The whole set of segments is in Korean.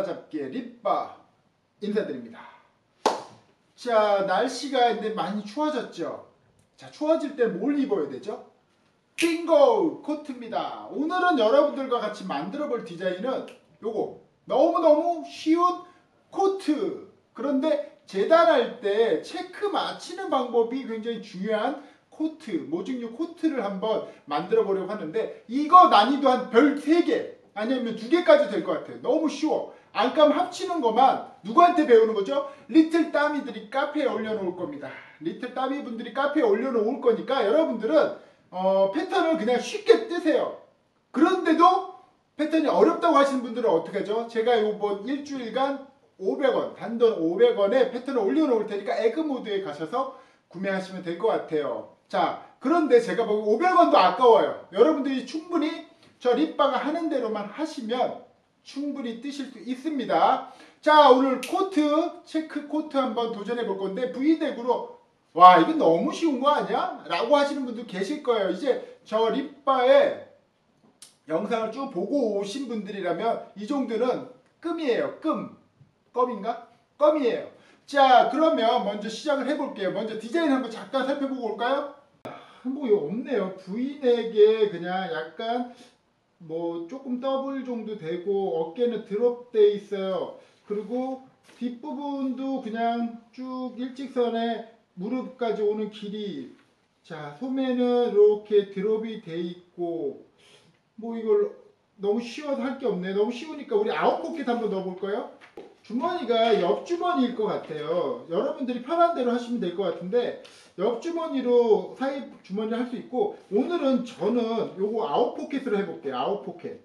따라잡기의 립바 인사드립니다. 자, 날씨가 이제 많이 추워졌죠? 자, 추워질 때 뭘 입어야 되죠? 빙고 코트입니다. 오늘은 여러분들과 같이 만들어 볼 디자인은 요거 너무너무 쉬운 코트. 그런데 재단할 때 체크 맞히는 방법이 굉장히 중요한 코트, 모직류 코트를 한번 만들어 보려고 하는데 이거 난이도 한 별 3개 아니면 2개까지 될 것 같아요. 너무 쉬워. 안감 합치는 것만 누구한테 배우는 거죠? 리틀 따미들이 카페에 올려놓을 겁니다. 리틀 따미 분들이 카페에 올려놓을 거니까 여러분들은 어, 패턴을 그냥 쉽게 뜨세요. 그런데도 패턴이 어렵다고 하시는 분들은 어떻게 하죠? 제가 이번 일주일간 500원, 단돈 500원에 패턴을 올려놓을 테니까 에그 모드에 가셔서 구매하시면 될 것 같아요. 자, 그런데 제가 보기 500원도 아까워요. 여러분들이 충분히 저 립바가 하는 대로만 하시면 충분히 뜨실 수 있습니다. 자, 오늘 코트, 체크 코트 한번 도전해 볼 건데 V넥으로 와, 이거 너무 쉬운 거 아니야? 라고 하시는 분들 계실 거예요. 이제 저 립바의 영상을 쭉 보고 오신 분들이라면 이 정도는 껌이에요. 껌. 껌인가? 껌이에요. 자, 그러면 먼저 시작을 해볼게요. 먼저 디자인 한번 잠깐 살펴보고 올까요? 뭐 이거 없네요. V넥에 그냥 약간 뭐 조금 더블 정도 되고 어깨는 drop돼 있어요. 그리고 뒷부분도 그냥 쭉 일직선에 무릎까지 오는 길이 자 소매는 이렇게 drop이 돼 있고 뭐 이걸 너무 쉬워서 할 게 없네. 너무 쉬우니까 우리 out pocket 한번 넣어볼까요? 주머니가 옆주머니일 것 같아요. 여러분들이 편한 대로 하시면 될 것 같은데 옆주머니로 사이 주머니 할수 있고 오늘은 저는 요거 out pocket으로 해볼게요. out pocket.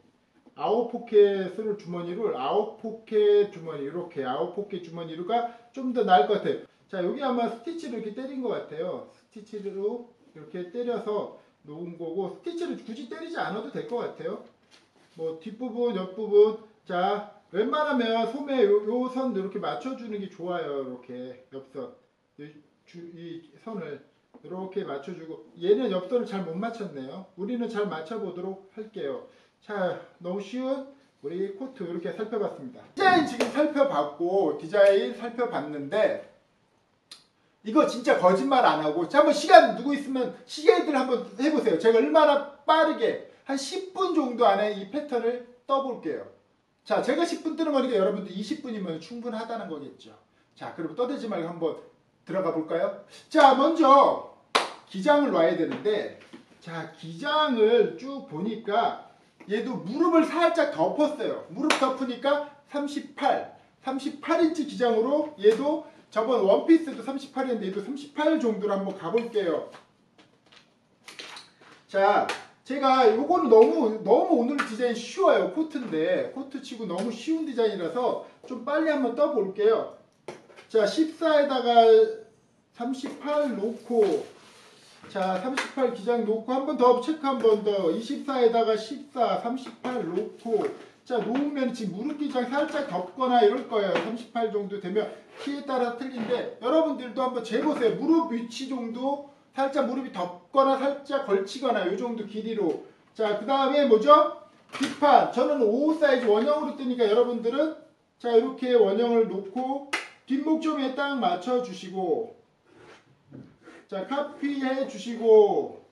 out pocket을 주머니를 out pocket 주머니 이렇게 out pocket 주머니로가 좀 더 나을 것 같아요. 자 여기 아마 스티치로 이렇게 때린 것 같아요. 스티치로 이렇게 때려서 놓은 거고 스티치를 굳이 때리지 않아도 될 것 같아요. 뭐 뒷부분, 옆부분 자 웬만하면 소매 요 선 이렇게 맞춰주는 게 좋아요. 이렇게 옆선 이, 주, 이 선을 이렇게 맞춰주고 얘는 옆선을 잘 못 맞췄네요. 우리는 잘 맞춰보도록 할게요. 자 너무 쉬운 우리 코트 이렇게 살펴봤습니다. 디자인 지금 살펴봤고 디자인 살펴봤는데 이거 진짜 거짓말 안 하고 자 한번 시간 누구 있으면 시계들 한번 해보세요. 제가 얼마나 빠르게 한 10분 정도 안에 이 패턴을 떠볼게요. 자 제가 10분 뜨는 거니까 여러분들 20분이면 충분하다는 거겠죠. 자 그럼 떠들지 말고 한번 들어가 볼까요? 자 먼저 기장을 놔야 되는데 자 기장을 쭉 보니까 얘도 무릎을 살짝 덮었어요. 무릎 덮으니까 38, 38인치 기장으로 얘도 저번 원피스도 38이었는데 얘도 38 정도로 한번 가볼게요. 자, 제가 요거는 너무 너무 오늘 디자인 쉬워요. 코트인데 코트 치고 너무 쉬운 디자인이라서 좀 빨리 한번 떠볼게요. 자, 14에다가 38 놓고 자, 38 기장 놓고 한 번 더 체크 한 번 더. 24에다가 14, 38 놓고 자, 놓으면 지금 무릎 기장 살짝 덮거나 이럴 거예요. 38 정도 되면 키에 따라 틀린데 여러분들도 한번 재보세요. 무릎 위치 정도 살짝 무릎이 덮거나 살짝 걸치거나 이 정도 길이로. 자, 그 다음에 뭐죠? 뒷판. 저는 5 사이즈 원형으로 뜨니까 여러분들은 자, 이렇게 원형을 놓고 뒷목점에 딱 맞춰 주시고 자, 카피해 주시고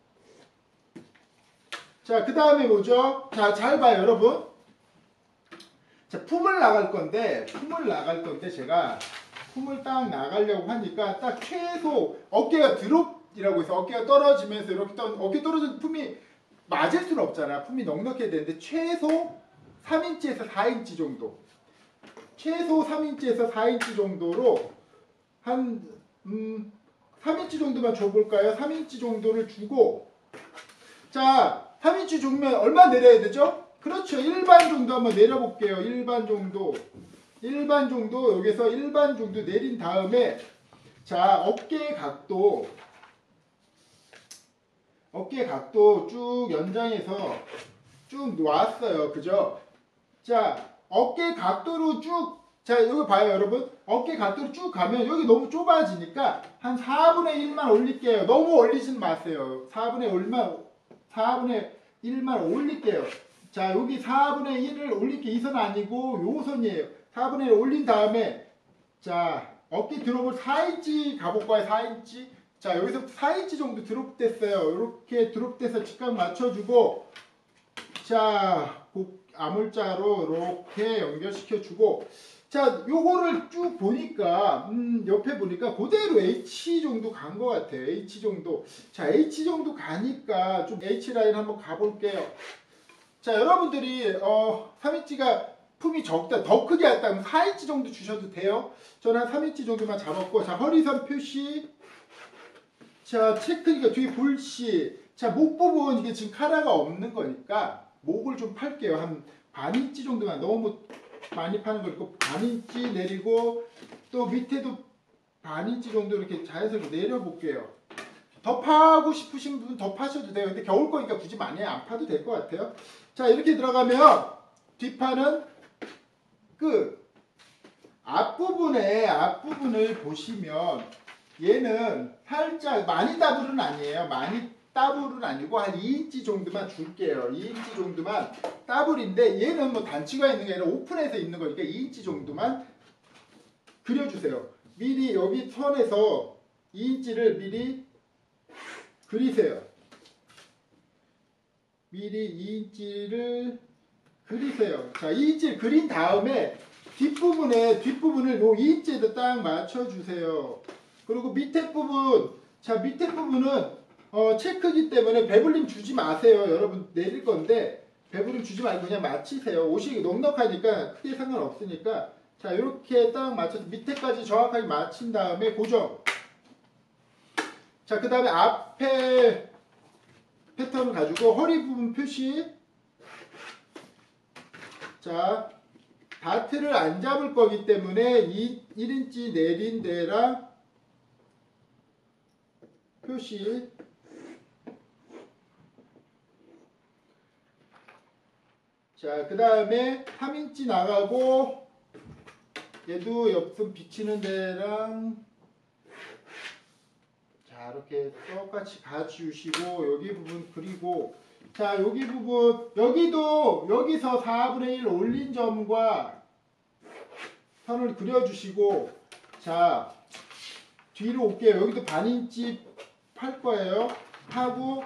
자, 그 다음에 뭐죠? 자, 잘 봐요, 여러분. 자, 품을 나갈 건데, 품을 나갈 건데, 제가 품을 딱 나가려고 하니까 딱 최소 어깨가 드롭 이라고 해서 어깨가 떨어지면서 이렇게 떠, 어깨 떨어진 품이 맞을 수는 없잖아. 품이 넉넉해야 되는데, 최소 3인치에서 4인치 정도. 최소 3인치에서 4인치 정도로 한, 음, 3인치 정도만 줘볼까요? 3인치 정도를 주고 자 3인치 주면 얼마 내려야 되죠? 그렇죠. 일반 정도 한번 내려볼게요. 일반 정도 일반 정도 여기서 일반 정도 내린 다음에 자 어깨 각도 어깨 각도 쭉 연장해서 쭉 놨어요. 그죠? 자 어깨 각도로 쭉 자, 여기 봐요, 여러분. 어깨 각도로 쭉 가면 여기 너무 좁아지니까 한 4분의 1만 올릴게요. 너무 올리진 마세요. 4분의 1만, 4분의 1만 올릴게요. 자, 여기 4분의 1을 올릴 게 이 선 아니고 요 선이에요. 4분의 1 올린 다음에 자 어깨 드롭을 4인치 가볼까요? 4인치 자 여기서 4인치 정도 드롭됐어요. 이렇게 드롭돼서 직각 맞춰주고 자 복- 아물자로 이렇게 연결시켜주고 자 요거를 쭉 보니까 음, 옆에 보니까 그대로 H 정도 간 것 같아요. H 정도 자 H 정도 가니까 좀 H 라인 한번 가볼게요. 자 여러분들이 어 3인치가 품이 적다 더 크게 했다 그러면 4인치 정도 주셔도 돼요. 저는 한 3인치 정도만 잡았고 자 허리선 표시 자 체크니까 뒤에 볼시 자목 부분 이게 지금 카라가 없는 거니까 목을 좀 팔게요. 한 반인치 정도만. 너무 많이 파는 거니까 반인치 내리고 또 밑에도 반인치 정도 이렇게 자연스럽게 내려볼게요. 더 파고 싶으신 분 더 파셔도 돼요. 근데 겨울 거니까 굳이 많이 안 파도 될 것 같아요. 자 이렇게 들어가면 뒷판은 끝. 앞부분에 앞부분을 보시면 얘는 살짝 많이 따블은 아니에요. 많이 따블은 아니고 한 2인치 정도만 줄게요. 2인치 정도만 따블인데 얘는 뭐 단추가 있는 게 아니라 오픈해서 있는 거니까 2인치 정도만 그려주세요. 미리 여기 선에서 2인치를 미리 그리세요. 미리 2인치를 그리세요. 자, 2인치를 그린 다음에 뒷부분에 뒷부분을 요 2인치에다 딱 맞춰주세요. 그리고 밑에 부분, 자 밑에 부분은 어, 체크기 때문에 배불림 주지 마세요. 여러분 내릴 건데 배불림 주지 말고 그냥 맞히세요. 옷이 넉넉하니까 크게 상관없으니까 자 이렇게 딱 맞춰서 밑에까지 정확하게 맞힌 다음에 고정. 자 그 다음에 앞에 패턴을 가지고 허리 부분 표시. 자 다트를 안 잡을 거기 때문에 이 1인치 내린 데랑 표시 자, 그 다음에 3인치 나가고 얘도 옆선 비치는 데랑 자, 이렇게 똑같이 가주시고 여기 부분 그리고 자, 여기 부분 여기도 여기서 4분의 1 올린 점과 선을 그려주시고 자, 뒤로 올게요. 여기도 반인치 팔 거예요. 하고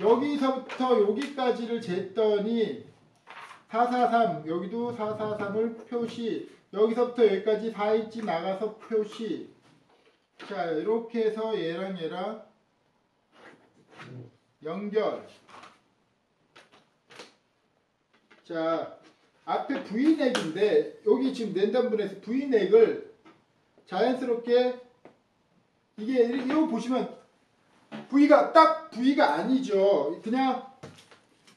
여기서부터 여기까지를 쟀더니 443 여기도 443을 표시 여기서부터 여기까지 4인치 나가서 표시 자 이렇게 해서 얘랑 얘랑 연결 자 앞에 V넥인데 여기 지금 랜덤분에서 V넥을 자연스럽게 이게 이거 보시면 V가 딱 V가 아니죠. 그냥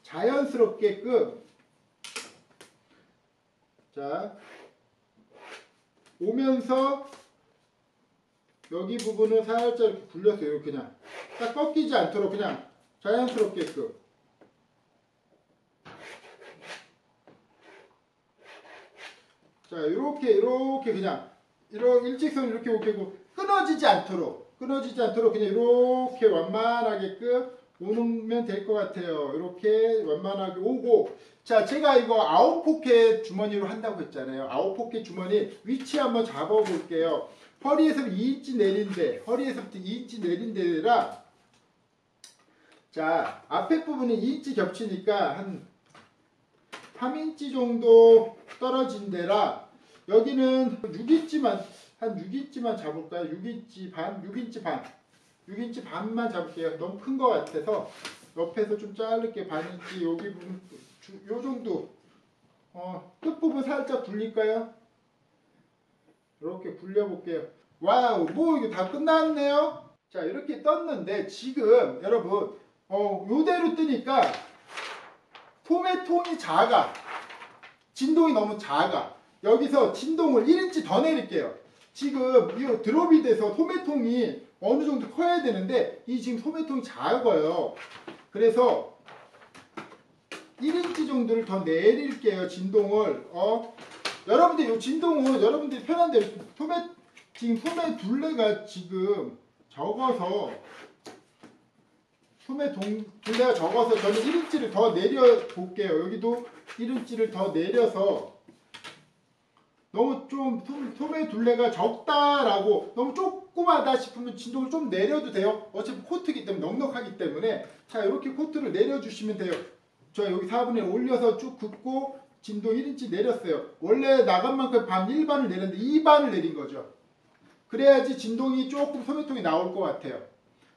자연스럽게끔 자 오면서 여기 부분은 살짝 이렇게 굴렸어요. 그냥 딱 꺾이지 않도록 그냥 자연스럽게끔 자 이렇게 이렇게 그냥 이런 일직선 이렇게 오게고 끊어지지 않도록 끊어지지 않도록 그냥 이렇게 완만하게끔 오면 될 것 같아요. 이렇게 완만하게 오고 자 제가 이거 out pocket 주머니로 한다고 했잖아요. out pocket 주머니 위치 한번 잡아 볼게요. 허리에서 2인치 내린데 허리에서부터 2인치 내린 데라 자 앞에 부분이 2인치 겹치니까 한 3인치 정도 떨어진 데라 여기는 6인치만 한 6인치만 잡을까요? 6인치 반, 6인치 반, 6인치 반만 잡을게요. 너무 큰 것 같아서 옆에서 좀 자를게 반인치 여기 부분 주- 요 정도 어, 끝 부분 살짝 굴릴까요? 이렇게 굴려볼게요. 와우, 뭐 이게 다 끝났네요. 자 이렇게 떴는데 지금 여러분 어 요대로 뜨니까 품의 통이 작아. 진동이 너무 작아. 여기서 진동을 1인치 더 내릴게요. 지금 이 드롭이 돼서 소매통이 어느 정도 커야 되는데 이 지금 소매통이 작아요. 그래서 1인치 정도를 더 내릴게요. 진동을. 어? 여러분들 이 진동은 여러분들이 편한데 소매 지금 소매 둘레가 지금 적어서 소매 동, 둘레가 적어서 저는 1인치를 더 내려 볼게요. 여기도 1인치를 더 내려서 너무 좀 소- 소매 둘레가 적다라고 너무 조그마다 싶으면 진동을 좀 내려도 돼요. 어차피 코트기 때문에 넉넉하기 때문에 자 이렇게 코트를 내려주시면 돼요. 저 여기 4분의 올려서 쭉 긋고 진동 1인치 내렸어요. 원래 나간 만큼 반 1반을 내렸는데 2반을 내린 거죠. 그래야지 진동이 조금 소매통이 나올 것 같아요.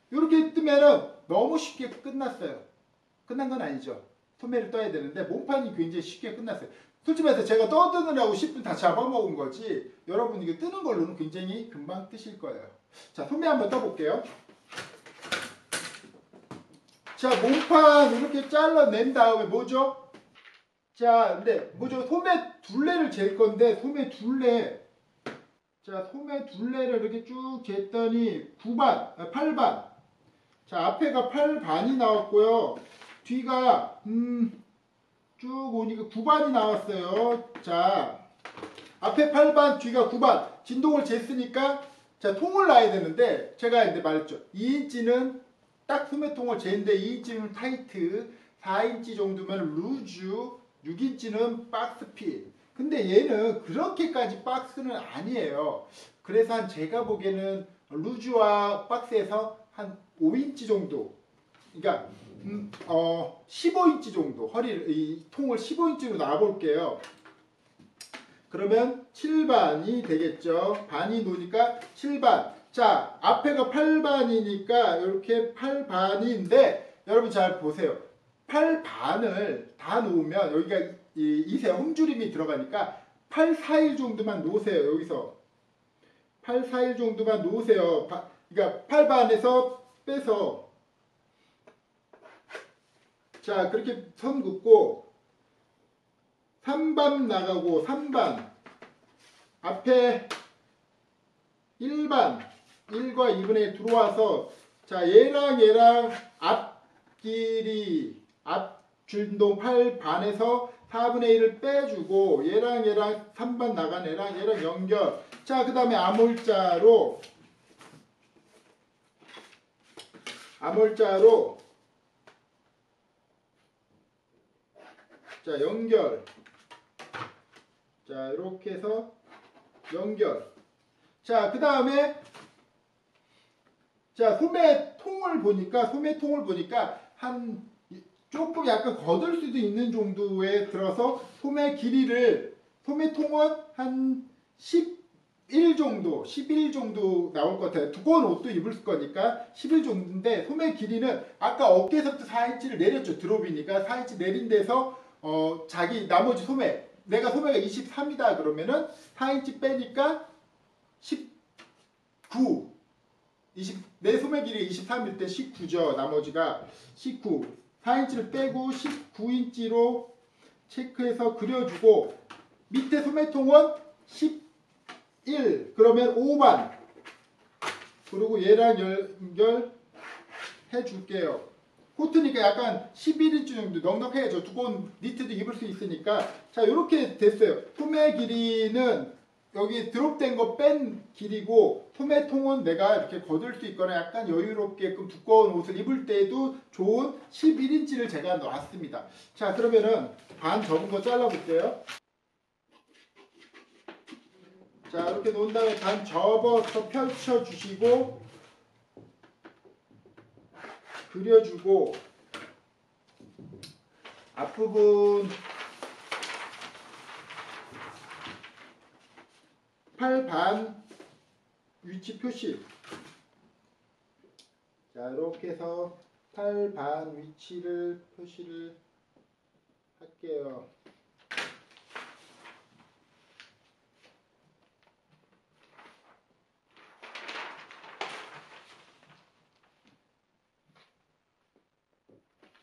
이렇게 뜨면은 너무 쉽게 끝났어요. 끝난 건 아니죠. 소매를 떠야 되는데 몸판이 굉장히 쉽게 끝났어요. 솔직히 말해서 제가 떠드느라고 10분 다 잡아먹은 거지 여러분 이게 뜨는 걸로는 굉장히 금방 뜨실 거예요. 자 소매 한번 떠볼게요. 자 몸판 이렇게 잘라낸 다음에 뭐죠? 자 근데 뭐죠? 소매 둘레를 잴 건데 소매 둘레 자 소매 둘레를 이렇게 쭉 쟀더니 9반, 아, 8반 자 앞에가 8반이 나왔고요 뒤가 음, 쭉 오니까 9반이 나왔어요. 자 앞에 8반 뒤가 9반. 진동을 쟀으니까 자 통을 놔야 되는데 제가 이제 말했죠. 2인치는 딱 소매통을 쟀는데 2인치는 타이트 4인치 정도면 loose 6인치는 box fit 근데 얘는 그렇게까지 박스는 아니에요. 그래서 한 제가 보기에는 루즈와 박스에서 한 5인치 정도. 그러니까 음, 어 15인치 정도 허리를 이 통을 15인치로 놔볼게요. 그러면 7반이 되겠죠? 반이 노니까 7반. 자 앞에가 8반이니까 이렇게 8반인데 여러분 잘 보세요. 8반을 다 놓으면 여기가 이 이세 홈줄임이 들어가니까 8, 4일 정도만 놓으세요 여기서. 8, 4일 정도만 놓으세요. 바- 그러니까 8반에서 빼서 자 그렇게 선 긋고 3반 나가고 3반. 앞에 1반 1과 2분의 1 들어와서 자 얘랑 얘랑 앞길이 앞 줄동 8반에서 4분의 1을 빼주고 얘랑 얘랑 3반 나간 애랑 얘랑 연결. 자그 다음에 암홀자로 암홀자로 자 연결. 자 이렇게 해서 연결. 자 그 다음에 자 소매통을 보니까 소매통을 보니까 한 조금 약간 거들 수도 있는 정도에 들어서 소매 길이를 소매통은 한 11 정도 11 정도 나올 것 같아요. 두꺼운 옷도 입을 거니까 11 정도인데 소매 길이는 아까 어깨에서부터 4인치를 내렸죠. 드롭이니까 4인치 내린 데서 어 자기 나머지 소매 내가 소매가 23이다 그러면은 4인치 빼니까 19 20, 내 소매 길이가 23일 때 19죠. 나머지가 19. 4인치를 빼고 19인치로 체크해서 그려주고 밑에 소매통은 11. 그러면 5반. 그리고 얘랑 연결해 줄게요. 코트니까 약간 11인치 정도 넉넉해야죠. 두꺼운 니트도 입을 수 있으니까. 자, 이렇게 됐어요. 소매 길이는 여기 드롭된 거 뺀 길이고 소매 통은 내가 이렇게 거들 수 있거나 약간 여유롭게끔 두꺼운 옷을 입을 때에도 좋은 11인치를 제가 놨습니다. 자 그러면은 반 접은 거 잘라볼게요. 자 이렇게 놓은 다음에 반 접어서 펼쳐주시고 그려주고 앞부분 팔반 위치 표시. 자, 이렇게 해서 팔반 위치를 표시를 할게요.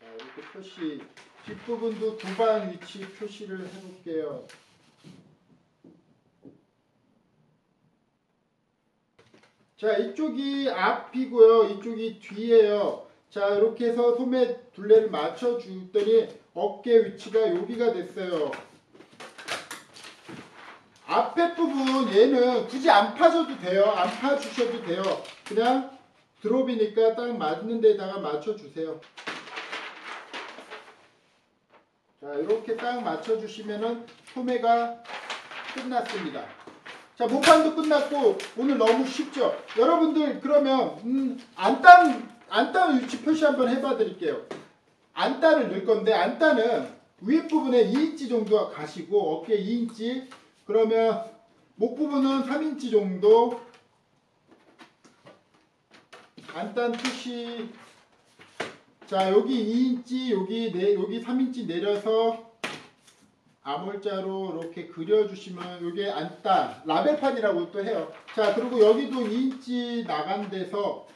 자, 이렇게 표시. 뒷부분도 두반 위치 표시를 해볼게요. 자 이쪽이 앞이고요. 이쪽이 뒤에요. 자 이렇게 해서 소매 둘레를 맞춰 주더니 어깨 위치가 여기가 됐어요. 앞에 부분 얘는 굳이 안 파줘도 돼요. 안 파주셔도 돼요. 그냥 드롭이니까 딱 맞는 데다가 맞춰 주세요 자 이렇게 딱 맞춰 주시면은 소매가 끝났습니다. 자, 모판도 끝났고 오늘 너무 쉽죠? 여러분들 그러면 음, 안단 안단 위치 표시 한번 해봐 드릴게요. 안단을 넣을 건데 안단은 위에 부분에 2인치 정도 가시고 어깨 2인치 그러면 목 부분은 3인치 정도 안단 표시 자 여기 2인치 여기 네 여기 3인치 내려서 아몰자로 이렇게 그려주시면 이게 안단 라벨판이라고 또 해요. 자 그리고 여기도 2인치 나간 데서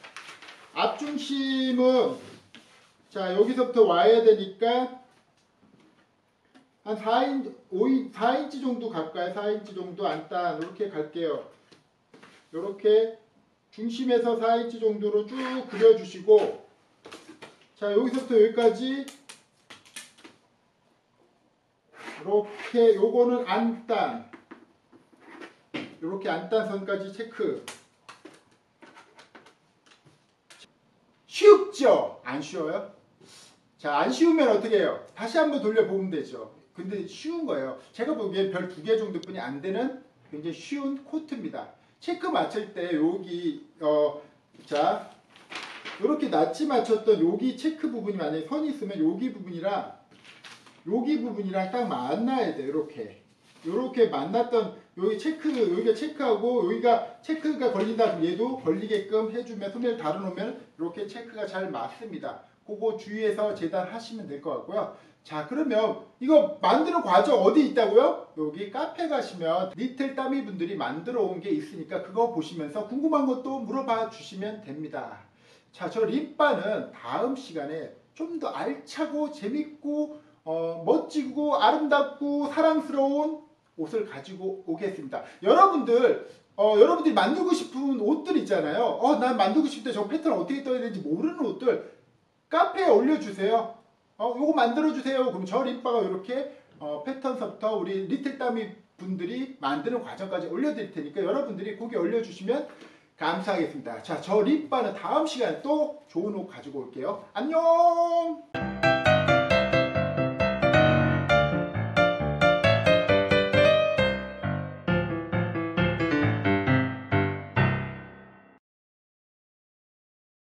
앞중심은 자 여기서부터 와야 되니까 한 4인 5인 4인치 정도 갈까요? 4인치 정도 안단 이렇게 갈게요. 이렇게 중심에서 4인치 정도로 쭉 그려주시고 자 여기서부터 여기까지 이렇게 요거는 안단 이렇게 안단선까지 체크 쉽죠? 안 쉬워요? 자 안 쉬우면 어떻게 해요? 다시 한번 돌려보면 되죠 근데 쉬운 거예요 제가 보기엔 별 두 개 정도뿐이 안 되는 굉장히 쉬운 코트입니다 체크 맞출 때 여기 어 자 이렇게 낫지 맞췄던 여기 체크 부분이 만약에 선이 있으면 여기 부분이랑 여기 부분이랑 딱 만나야 돼 이렇게 이렇게 만났던 여기 체크 여기가 체크하고 여기가 체크가 걸린다 그럼 얘도 걸리게끔 해주면 소매를 달아놓으면 이렇게 체크가 잘 맞습니다. 그거 주의해서 재단하시면 될 것 같고요. 자 그러면 이거 만드는 과정 어디 있다고요? 여기 카페 가시면 리틀 따미 분들이 만들어 온 게 있으니까 그거 보시면서 궁금한 것도 물어봐 주시면 됩니다. 자 저 립바는 다음 시간에 좀 더 알차고 재밌고 어, 멋지고 아름답고 사랑스러운 옷을 가지고 오겠습니다. 여러분들 어, 여러분들이 만들고 싶은 옷들 있잖아요. 어, 난 만들고 싶은데 저 패턴 어떻게 떠야 되는지 모르는 옷들 카페에 올려주세요. 어, 요거 만들어주세요. 그럼 저 립바가 이렇게 어, 패턴서부터 우리 리틀 따미 분들이 만드는 과정까지 올려드릴 테니까 여러분들이 거기 올려주시면 감사하겠습니다. 자, 저 립바는 다음 시간에 또 좋은 옷 가지고 올게요. 안녕!